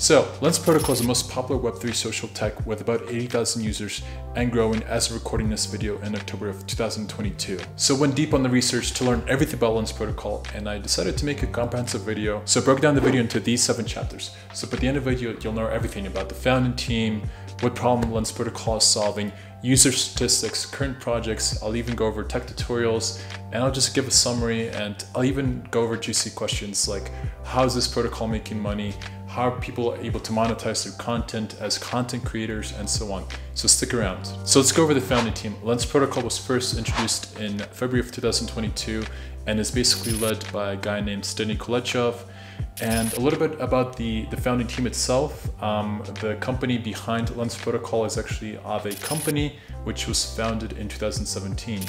So, Lens Protocol is the most popular Web3 social tech with about 80,000 users and growing as of recording this video in October of 2022. So went deep on the research to learn everything about Lens Protocol and I decided to make a comprehensive video. So I broke down the video into these seven chapters. So by the end of the video, you'll know everything about the founding team, what problem Lens Protocol is solving, user statistics, current projects. I'll even go over tech tutorials and I'll just give a summary and I'll even go over juicy questions like how is this protocol making money? How people are able to monetize their content as content creators and so on. So stick around. So let's go over the founding team. Lens Protocol was first introduced in February of 2022 and is basically led by a guy named Stani Kulechov and a little bit about the, the founding team itself. Um, the company behind Lens Protocol is actually Aave Company, which was founded in 2017.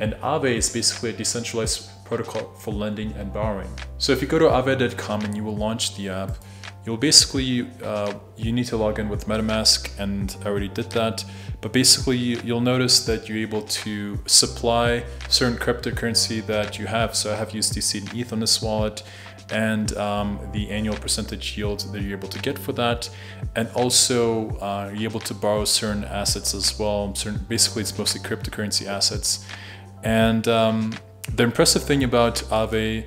And Aave is basically a decentralized protocol for lending and borrowing. So if you go to aave.com and you will launch the app, you'll basically, uh, you need to log in with MetaMask and I already did that. But basically you'll notice that you're able to supply certain cryptocurrency that you have. So I have USDC and ETH on this wallet and um, the annual percentage yield that you're able to get for that. And also uh, you're able to borrow certain assets as well. Certain, basically it's mostly cryptocurrency assets. And um, the impressive thing about Aave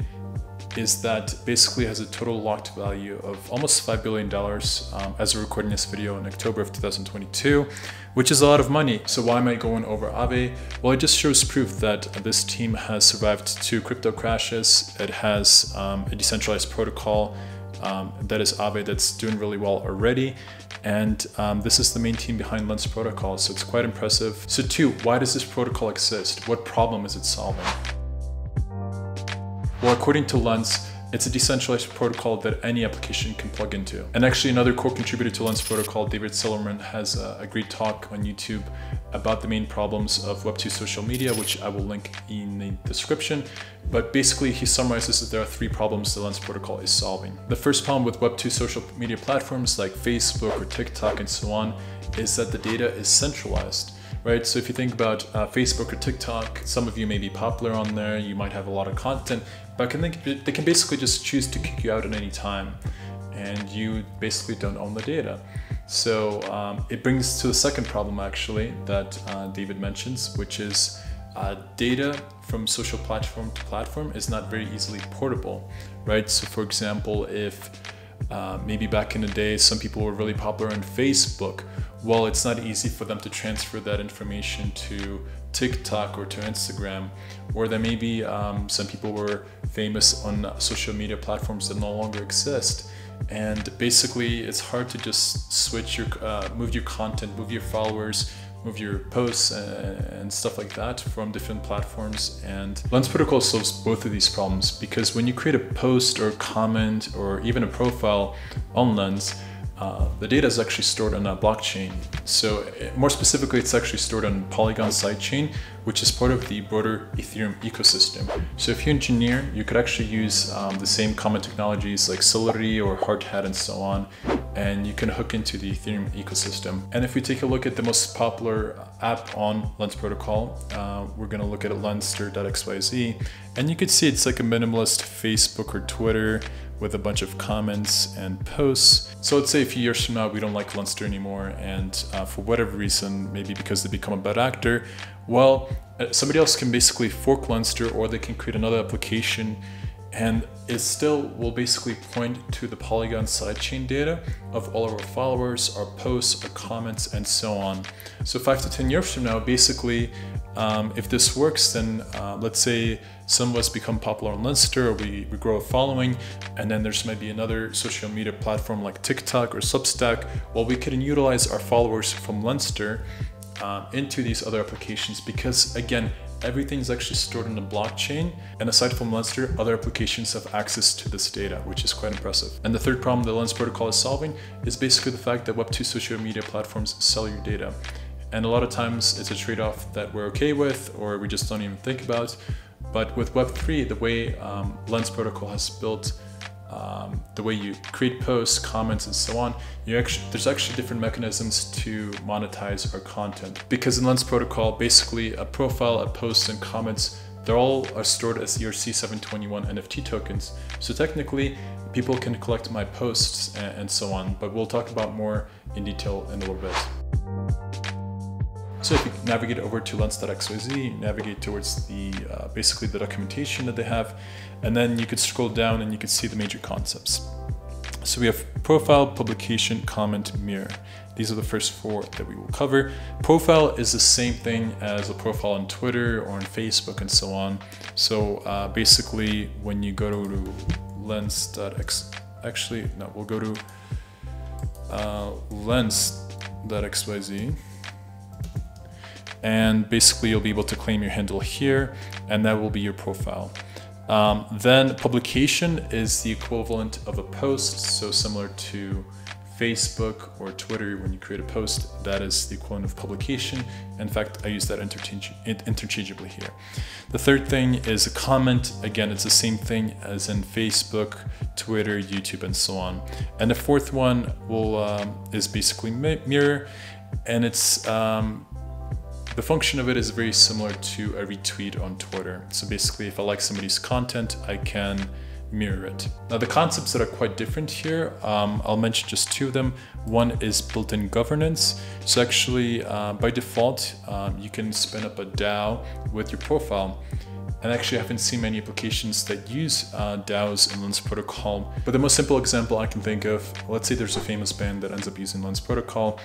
is that basically has a total locked value of almost $5 billion um, as we're recording this video in October of 2022, which is a lot of money. So why am I going over Aave? Well, it just shows proof that this team has survived two crypto crashes. It has um, a decentralized protocol um, that is Aave that's doing really well already. And um, this is the main team behind Lens Protocol, so it's quite impressive. So two, why does this protocol exist? What problem is it solving? Well, according to Lens, it's a decentralized protocol that any application can plug into. And actually another core contributor to Lens protocol, David Silverman, has a, a, great talk on YouTube about the main problems of Web2 social media, which I will link in the description. But basically he summarizes that there are three problems the Lens protocol is solving. The first problem with Web2 social media platforms like Facebook or TikTok and so on is that the data is centralized right? So if you think about uh, Facebook or TikTok, some of you may be popular on there, you might have a lot of content, but can they, they can basically just choose to kick you out at any time and you basically don't own the data. So um, it brings to the second problem actually that uh, David mentions, which is uh, data from social platform to platform is not very easily portable, right? So for example, if uh, maybe back in the day, some people were really popular on Facebook. Well, it's not easy for them to transfer that information to TikTok or to Instagram, or that maybe um, some people were famous on social media platforms that no longer exist. And basically, it's hard to just switch your, uh, move your content, move your followers, move your posts and, and stuff like that from different platforms. And Lens Protocol solves both of these problems because when you create a post or comment or even a profile on Lens, uh, the data is actually stored on a blockchain. So eh, more specifically, it's actually stored on Polygon sidechain, which is part of the broader Ethereum ecosystem. So if you engineer, you could actually use um, the same common technologies like Solidity or Hardhat and so on, and you can hook into the Ethereum ecosystem. And if we take a look at the most popular app on Lens Protocol, uh, we're gonna look at lenster.xyz, and you can see it's like a minimalist Facebook or Twitter with a bunch of comments and posts. So let's say a few years from now we don't like Lenster anymore and uh, for whatever reason, maybe because they become a bad actor, well, uh, somebody else can basically fork Lenster or they can create another application and it still will basically point to the Polygon sidechain data of all of our followers, our posts, our comments, and so on. So five to 10 years from now, basically, um, if this works, then uh, let's say some of us become popular on Lenster or we, we grow a following, and then there's maybe another social media platform like TikTok or Substack, well, we can utilize our followers from Lenster uh, into these other applications because again, everything is actually stored in the blockchain. And aside from Lenster, other applications have access to this data, which is quite impressive. And the third problem the Lens protocol is solving is basically the fact that Web2 social media platforms sell your data. And a lot of times it's a trade-off that we're okay with or we just don't even think about. But with Web3, the way um, Lens protocol has built um, the way you create posts, comments, and so on, you actually, there's actually different mechanisms to monetize our content. Because in Lens Protocol, basically a profile, a post, and comments They're all are stored as ERC721 NFT tokens. So technically, people can collect my posts and, and so on, but we'll talk about more in detail in a little bit. So if you navigate over to lens.xyz, navigate towards the uh, basically the documentation that they have, and then you could scroll down and you could see the major concepts. So we have profile, publication, comment, mirror. These are the first four that we will cover. Profile is the same thing as a profile on Twitter or on Facebook and so on. So uh, basically when you go to lens.x, actually, no, we'll go to uh, lens.xyz and basically you'll be able to claim your handle here and that will be your profile. Um, then publication is the equivalent of a post, so similar to Facebook or Twitter, when you create a post, that is the equivalent of publication. In fact, I use that interchange interchangeably here. The third thing is a comment. Again, it's the same thing as in Facebook, Twitter, YouTube, and so on. And the fourth one will um, is basically mirror, and it's um, the function of it is very similar to a retweet on Twitter. So basically, if I like somebody's content, I can mirror it. Now the concepts that are quite different here, um, I'll mention just two of them. One is built-in governance. So actually, uh, by default, um, you can spin up a DAO with your profile. And actually, I haven't seen many applications that use uh, DAOs in Lens Protocol. But the most simple example I can think of, let's say there's a famous band that ends up using Lens Protocol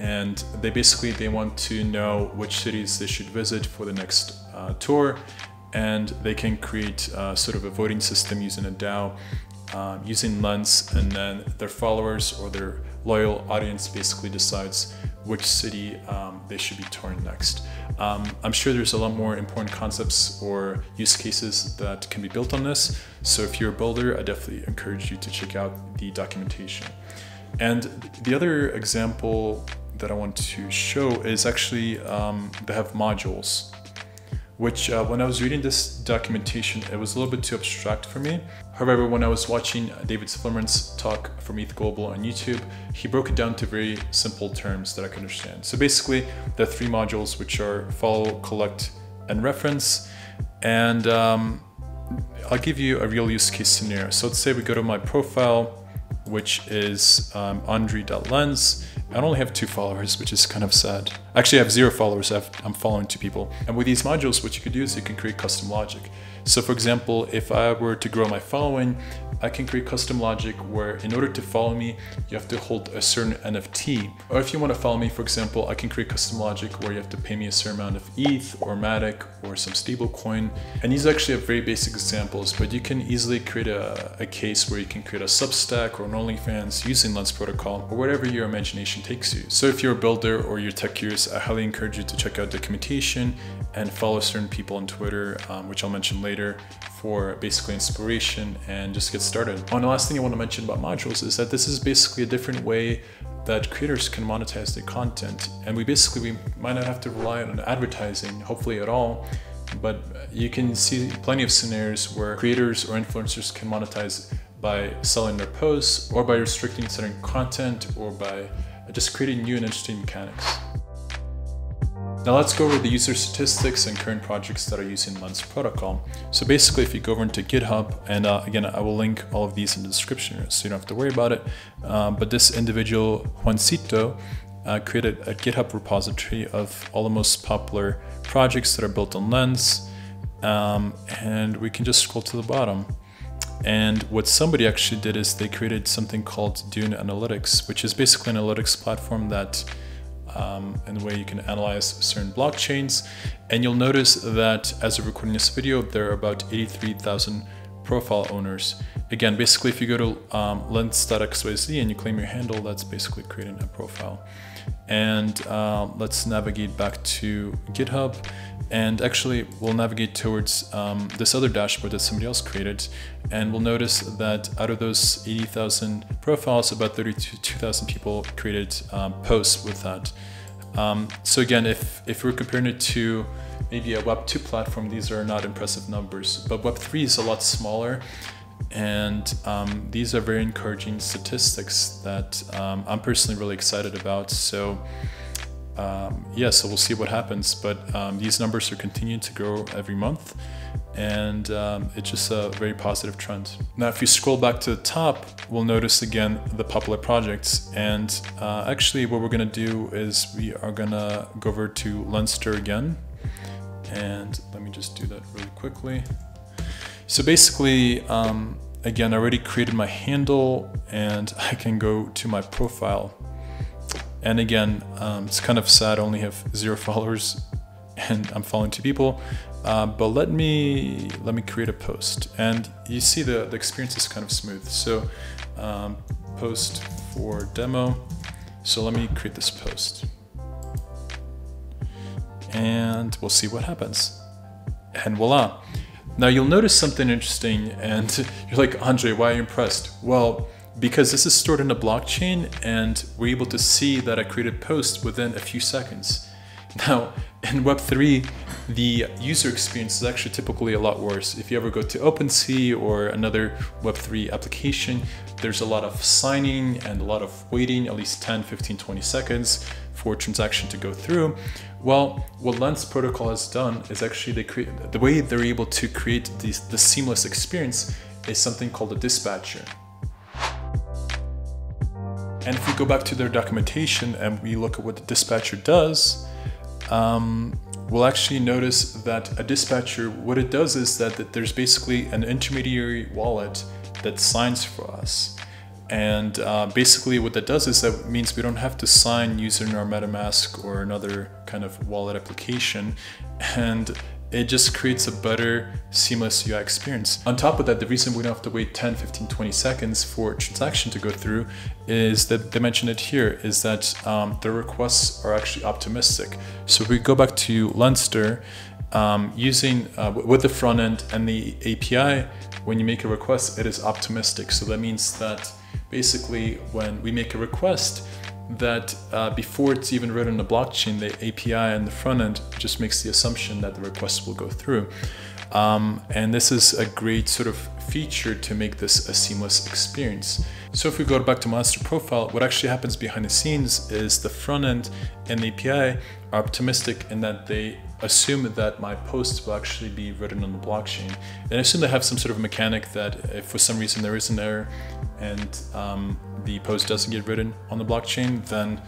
and they basically they want to know which cities they should visit for the next uh, tour and they can create uh, sort of a voting system using a DAO uh, using Lens and then their followers or their loyal audience basically decides which city um, they should be touring next. Um, I'm sure there's a lot more important concepts or use cases that can be built on this. So if you're a builder, I definitely encourage you to check out the documentation. And the other example that I want to show is actually um, they have modules, which uh, when I was reading this documentation, it was a little bit too abstract for me. However, when I was watching David Silverman's talk from ETH Global on YouTube, he broke it down to very simple terms that I could understand. So basically, are three modules, which are follow, collect, and reference. And um, I'll give you a real use case scenario. So let's say we go to my profile, which is um, andriy.lens. I only have two followers, which is kind of sad. Actually, I have zero followers. i am following two people. And with these modules, what you could do is you can create custom logic. So for example, if I were to grow my following, I can create custom logic where in order to follow me, you have to hold a certain NFT. Or if you want to follow me, for example, I can create custom logic where you have to pay me a certain amount of ETH or Matic or some stable coin. And these actually have very basic examples, but you can easily create a, a case where you can create a Substack or an OnlyFans using Lens Protocol or whatever your imagination takes you. So if you're a builder or you're tech curious, I highly encourage you to check out documentation and follow certain people on Twitter, um, which I'll mention later for basically inspiration and just get started. One last thing I want to mention about modules is that this is basically a different way that creators can monetize their content. And we basically, we might not have to rely on advertising, hopefully at all, but you can see plenty of scenarios where creators or influencers can monetize by selling their posts or by restricting certain content or by just creating new and interesting mechanics. Now let's go over the user statistics and current projects that are using Lens Protocol. So basically, if you go over into GitHub, and uh, again, I will link all of these in the description so you don't have to worry about it. Um, but this individual, Juancito, uh, created a GitHub repository of all the most popular projects that are built on Lens. Um, and we can just scroll to the bottom. And what somebody actually did is they created something called Dune Analytics, which is basically an analytics platform that um, the way you can analyze certain blockchains. And you'll notice that as of recording this video, there are about 83,000 profile owners. Again, basically, if you go to um, lens.xyz and you claim your handle, that's basically creating a profile. And uh, let's navigate back to GitHub. And actually, we'll navigate towards um, this other dashboard that somebody else created. And we'll notice that out of those 80,000 profiles, about 32,000 people created um, posts with that. Um, so again, if, if we're comparing it to maybe a Web 2 platform, these are not impressive numbers, but Web 3 is a lot smaller. And um, these are very encouraging statistics that um, I'm personally really excited about. So um, yeah, so we'll see what happens. But um, these numbers are continuing to grow every month, and um, it's just a very positive trend. Now, if you scroll back to the top, we'll notice again the popular projects. And uh, actually, what we're gonna do is we are gonna go over to Lenster again. And let me just do that really quickly. So basically, um, again, I already created my handle and I can go to my profile. And again, um, it's kind of sad, I only have zero followers and I'm following two people. Uh, but let me let me create a post and you see the, the experience is kind of smooth. So um, post for demo. So let me create this post and we'll see what happens. And voila. Now you'll notice something interesting and you're like, Andre, why are you impressed? Well, because this is stored in a blockchain and we're able to see that I created post within a few seconds. Now, in Web3, the user experience is actually typically a lot worse. If you ever go to OpenSea or another Web3 application, there's a lot of signing and a lot of waiting, at least 10, 15, 20 seconds for a transaction to go through. Well, what Lens protocol has done is actually they create the way they're able to create these, the seamless experience is something called a dispatcher. And if we go back to their documentation and we look at what the dispatcher does, um, we'll actually notice that a dispatcher, what it does is that, that there's basically an intermediary wallet that signs for us. And uh, basically what that does is that means we don't have to sign using our MetaMask or another kind of wallet application. And it just creates a better seamless UI experience. On top of that, the reason we don't have to wait 10, 15, 20 seconds for a transaction to go through is that they mentioned it here, is that um, the requests are actually optimistic. So if we go back to Lenster, um, using uh, with the front end and the API, when you make a request, it is optimistic. So that means that basically when we make a request that uh, before it's even written in the blockchain, the API and the front end just makes the assumption that the request will go through. Um, and this is a great sort of feature to make this a seamless experience. So if we go back to Master Profile, what actually happens behind the scenes is the front end and the API are optimistic in that they assume that my posts will actually be written on the blockchain. And I assume they have some sort of mechanic that if for some reason there is an error and um, the post doesn't get written on the blockchain, then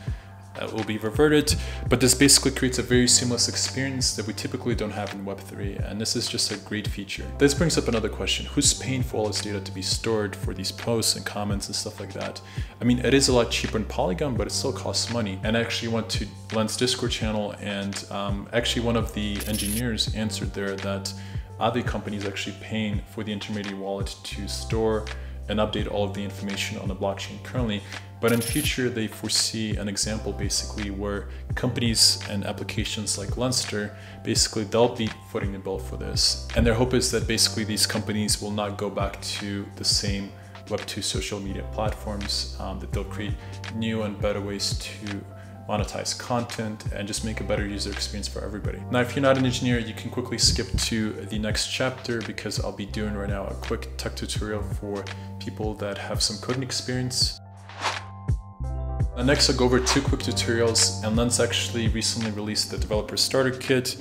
it will be reverted. But this basically creates a very seamless experience that we typically don't have in Web3. And this is just a great feature. This brings up another question. Who's paying for all this data to be stored for these posts and comments and stuff like that? I mean, it is a lot cheaper in Polygon, but it still costs money. And I actually went to Lens Discord channel and um, actually one of the engineers answered there that other companies actually paying for the intermediary wallet to store and update all of the information on the blockchain currently. But in future, they foresee an example basically where companies and applications like Lenster, basically they'll be footing the bill for this. And their hope is that basically these companies will not go back to the same Web2 social media platforms, um, that they'll create new and better ways to monetize content, and just make a better user experience for everybody. Now, if you're not an engineer, you can quickly skip to the next chapter because I'll be doing right now a quick tech tutorial for people that have some coding experience. Next I'll go over two quick tutorials and Lens actually recently released the developer starter kit.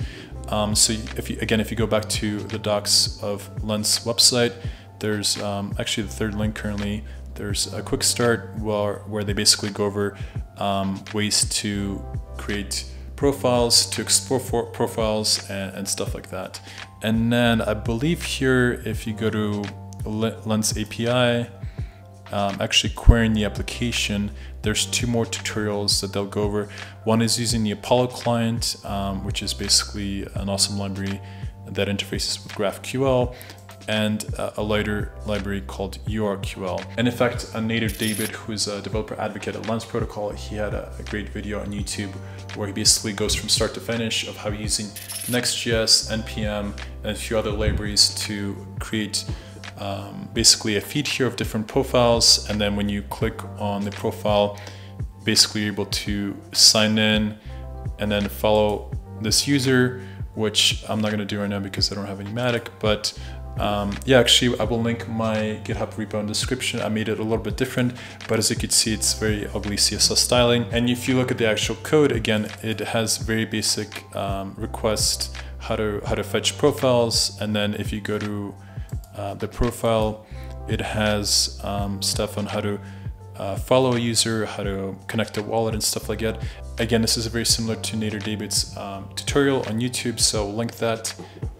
Um, so if you, again, if you go back to the docs of Lens website, there's um, actually the third link currently there's a quick start where, where they basically go over um, ways to create profiles, to explore profiles and, and, stuff like that. And then I believe here, if you go to Lens API, um, actually querying the application, there's two more tutorials that they'll go over. One is using the Apollo client, um, which is basically an awesome library that interfaces with GraphQL and a lighter library called URQL. And in fact, a Nader Dabit, who's a developer advocate at Lens Protocol, he had a, a great video on YouTube where he basically goes from start to finish of how using Next.js, NPM, and a few other libraries to create um, basically a feed here of different profiles. And then when you click on the profile, basically you're able to sign in and then follow this user, which I'm not gonna do right now because I don't have any Matic, but Um, yeah, actually, I will link my GitHub repo in the description. I made it a little bit different, but as you can see, it's very ugly CSS styling. And if you look at the actual code, again, it has very basic um, request, how to, how to fetch profiles. And then if you go to uh, the profile, it has um, stuff on how to uh, follow a user, how to connect a wallet and stuff like that. Again, this is very similar to Nader Dabit's um, tutorial on YouTube, so I'll link that.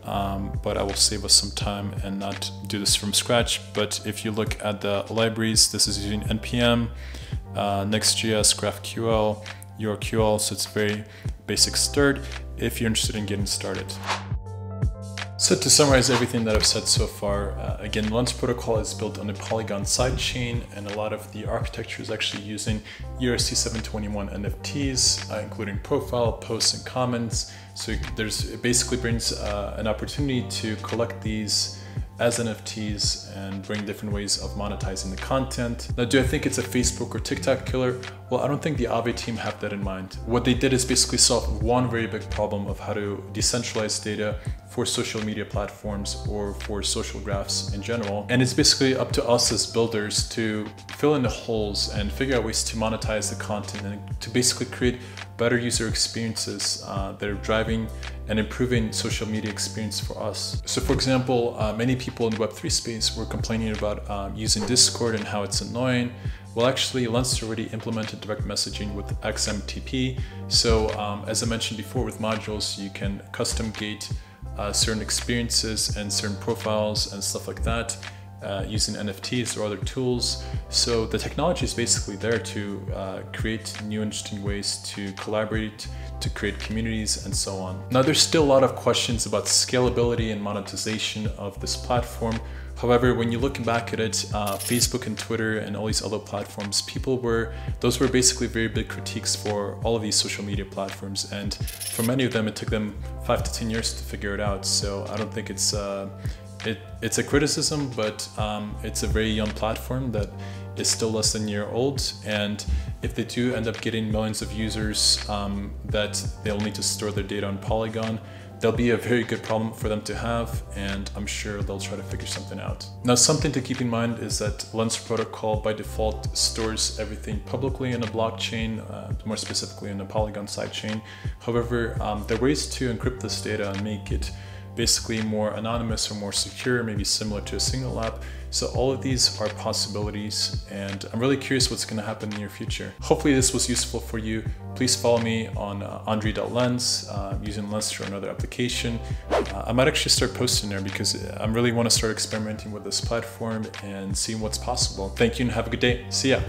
Um, but I will save us some time and not do this from scratch. But if you look at the libraries, this is using NPM, uh, Next.js, GraphQL, URQL, so it's very basic start if you're interested in getting started. So to summarize everything that I've said so far, uh, again, Lens protocol is built on a Polygon sidechain and a lot of the architecture is actually using ERC721 NFTs, uh, including profile, posts, and comments. So there's it basically brings uh, an opportunity to collect these as NFTs and bring different ways of monetizing the content. Now, do I think it's a Facebook or TikTok killer? Well, I don't think the Aave team have that in mind. What they did is basically solve one very big problem of how to decentralize data for social media platforms or for social graphs in general. And it's basically up to us as builders to fill in the holes and figure out ways to monetize the content and to basically create better user experiences uh, that are driving and improving social media experience for us. So for example, uh, many people in Web3 space were complaining about um, using Discord and how it's annoying. Well, actually, Lens already implemented direct messaging with XMTP. So um, as I mentioned before with modules, you can custom gate uh, certain experiences and certain profiles and stuff like that uh, using NFTs or other tools. So the technology is basically there to uh, create new interesting ways to collaborate, to create communities and so on. Now there's still a lot of questions about scalability and monetization of this platform. However, when you look back at it, uh, Facebook and Twitter and all these other platforms, people were, those were basically very big critiques for all of these social media platforms. And for many of them, it took them five to 10 years to figure it out. So I don't think it's, uh, it, it's a criticism, but um, it's a very young platform that is still less than a year old. And if they do end up getting millions of users um, that they'll need to store their data on Polygon, They'll be a very good problem for them to have, and I'm sure they'll try to figure something out. Now, something to keep in mind is that Lens protocol by default stores everything publicly in a blockchain, uh, more specifically in a Polygon sidechain. However, um, there are ways to encrypt this data and make it basically more anonymous or more secure, maybe similar to a Signal app. So all of these are possibilities and I'm really curious what's gonna happen in the near future. Hopefully this was useful for you. Please follow me on uh, andriy.lens uh, using Lens for another application. Uh, I might actually start posting there because I really wanna start experimenting with this platform and seeing what's possible. Thank you and have a good day. See ya.